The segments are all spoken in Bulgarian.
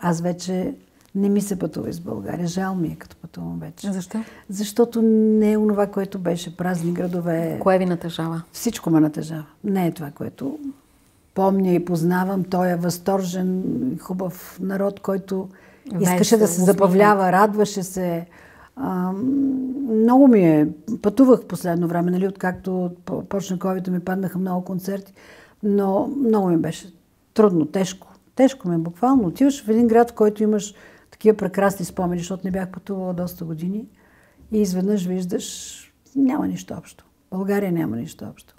аз вече не ми се пътува из България. Жал ми е, като пътувам вече. Защо? Защото не е онова, което беше празни градове. Кое ви натъжава? Всичко ме натъжава. Не е това, което помня и познавам. Той е възторжен, хубав народ, който искаше да се забавлява, радваше се. А, много ми е. Пътувах последно време, нали, откакто почна COVID, ми паднаха много концерти, но много ми беше трудно, тежко. Тежко ми е буквално. Отиваш в един град, в който имаш такива прекрасни спомени, защото не бях пътувала доста години и изведнъж виждаш, няма нищо общо. България няма нищо общо.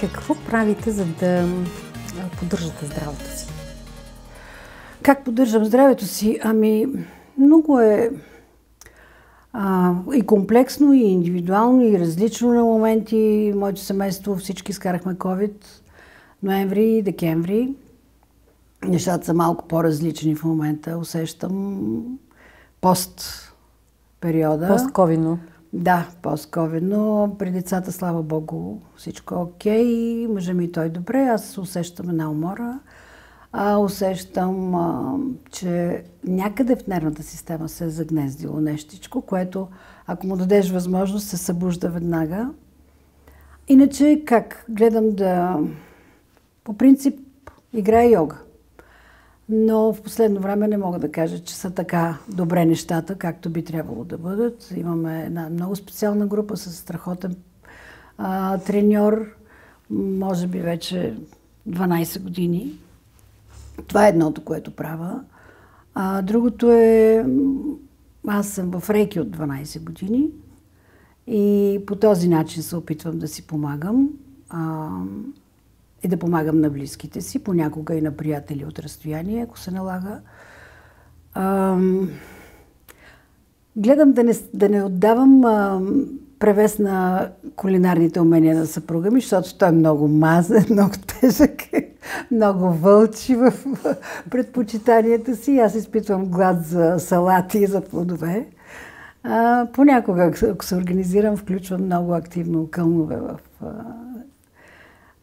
Какво правите, за да поддържате здравето си? Как поддържам здравето си? Ами, много е а, и комплексно, и индивидуално, и различно на моменти. Моето семейство всички скарахме COVID ноември и декември. Нещата са малко по-различни в момента. Усещам пост периода. Пост-ковидно. Да, пост-ковидно. При децата, слава Богу, всичко е окей. Мъжа ми той добре. Аз усещам една умора. А, усещам, а, че някъде в нервната система се е загнездило нещичко, което, ако му дадеш възможност, се събужда веднага. Иначе, как? Гледам да... По принцип, играя йога. Но в последно време не мога да кажа, че са така добре нещата, както би трябвало да бъдат. Имаме една много специална група с страхотен а, треньор, може би вече 12 години. Това е едното, което правя. А, другото е, аз съм в рейки от 12 години и по този начин се опитвам да си помагам. А, и да помагам на близките си, понякога и на приятели от разстояние, ако се налага. Ам, гледам да не, да не отдавам ам, превес на кулинарните умения на съпруга ми, защото той е много мазен, много тежък, много вълчи в предпочитанията си. Аз изпитвам глад за салати и за плодове. А, понякога, ако се организирам, включвам много активно кълнове в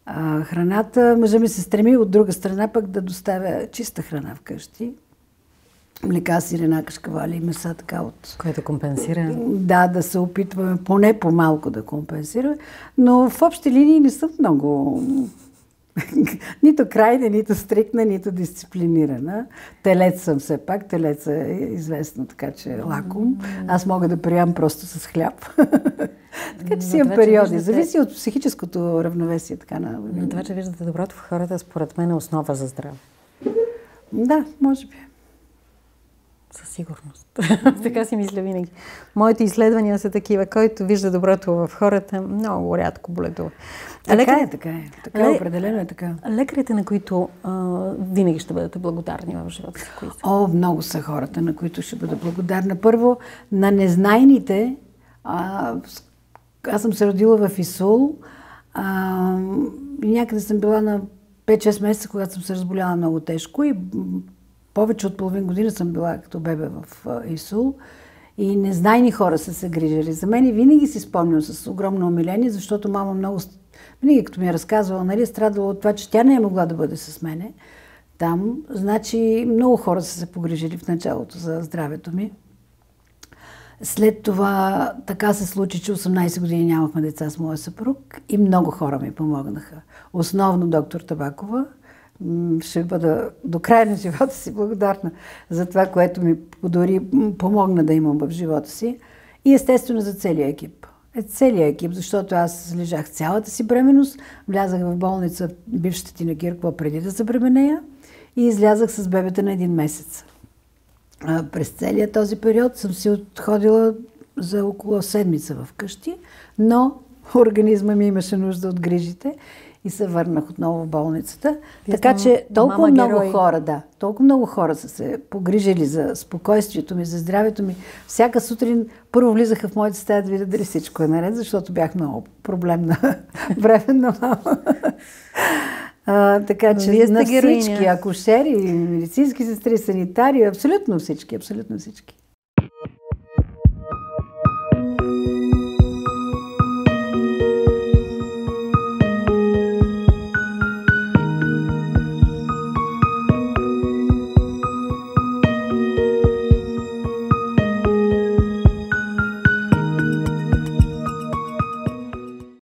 а, храната. Мъжа ми се стреми от друга страна пък да доставя чиста храна вкъщи. Млека, сирена, кашкавали и меса така от... Което компенсира? Да, да се опитваме поне по-малко да компенсираме. Но в общи линии не съм много нито крайна, нито стрикна, нито дисциплинирана. Телец съм все пак. Телец е известно така, че е лаком. Аз мога да приям просто с хляб. така че си имам периоди. Виждате... Зависи от психическото равновесие. Така на... Но това, че виждате доброто в хората, според мен е основа за здраве. Да, може би. Със сигурност. така си мисля винаги. Моите изследвания са такива. Който вижда доброто в хората, много рядко боледува. Така лекар... е, така е. Така е, определено е така. Лекарите, на които а, винаги ще бъдете благодарни в живота си? О, много са хората, на които ще бъда благодарна. Първо, на незнайните. А, аз съм се родила в Исул. А, някъде съм била на 5-6 месеца, когато съм се разболяла много тежко и повече от половин година съм била като бебе в Исул. И незнайни хора са се грижали за мен и винаги си спомням с огромно умиление, защото мама много, винаги като ми е разказвала, нали, е страдала от това, че тя не е могла да бъде с мене там. Значи много хора са се погрижили в началото за здравето ми. След това така се случи, че 18 години нямахме деца с моя съпруг и много хора ми помогнаха. Основно доктор Табакова, ще бъда до края на живота си благодарна за това, което ми подари, помогна да имам в живота си. И естествено за целия екип. Е, целият екип, защото аз лежах цялата си бременност, влязах в болница бившата ти на Киркова преди да забременея и излязах с бебета на един месец. А, през целият този период съм си отходила за около седмица в къщи, но организма ми имаше нужда от грижите и се върнах отново в болницата. Вие така че толкова много герой. хора, да, толкова много хора са се погрижили за спокойствието ми, за здравето ми. Всяка сутрин първо влизаха в моята стая да видят дали всичко е наред, защото бях много проблемна временна мама. А, така че Вие на всички, акушери, медицински сестри, санитари, абсолютно всички, абсолютно всички.